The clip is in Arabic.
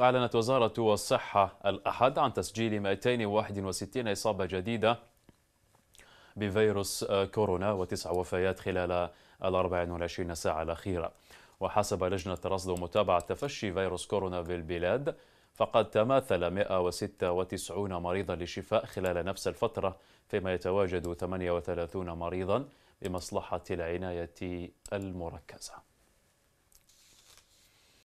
أعلنت وزارة الصحة الأحد عن تسجيل 261 إصابة جديدة بفيروس كورونا وتسع وفيات خلال ال 24 ساعة الأخيرة. وحسب لجنة رصد ومتابعة تفشي فيروس كورونا في البلاد فقد تماثل 196 مريضا للشفاء خلال نفس الفترة فيما يتواجد 38 مريضا بمصلحة العناية المركزة.